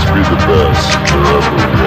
through the best forever.